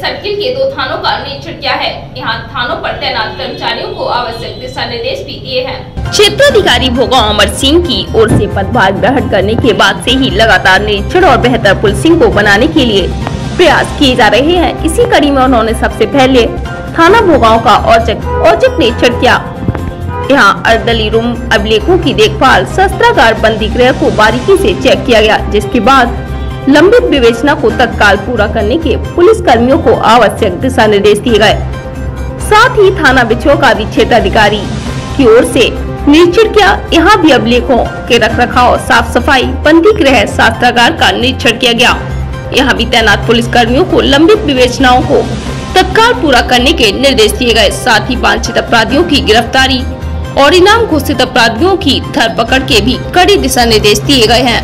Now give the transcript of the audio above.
Circle के दो थानों का निरीक्षण किया है। यहाँ थानों पर तैनात कर्मचारियों को आवश्यक दिशा निर्देश भी दिए हैं। क्षेत्राधिकारी भोगांव अमर सिंह की ओर से पदभार ग्रहण करने के बाद से ही लगातार निरीक्षण और बेहतर पुलिसिंग को बनाने के लिए प्रयास किए जा रहे हैं। इसी कड़ी में उन्होंने सबसे पहले थाना भोगांव का औचक औचक निरीक्षण किया। यहाँ अर्दली रूम अभिलेखों की देखभाल, शस्त्रागार बंदी गृह को बारीकी से चेक किया गया, जिसके बाद लंबित विवेचना को तत्काल पूरा करने के पुलिस कर्मियों को आवश्यक दिशा निर्देश दिए गए। साथ ही थाना बिछो का भी क्षेत्राधिकारी की ओर से निरीक्षण किया। यहाँ भी अभिलेखों के रख रखाव साफ़ सफ़ाई बंदी गृह शस्त्रागार का निरीक्षण किया गया। यहाँ भी तैनात पुलिस कर्मियों को लंबित विवेचनाओं को तत्काल पूरा करने के निर्देश दिए गए। साथ ही वांछित अपराधियों की गिरफ्तारी और इनाम घोषित अपराधियों की धरपकड़ के भी कड़ी दिशा निर्देश दिए गए हैं।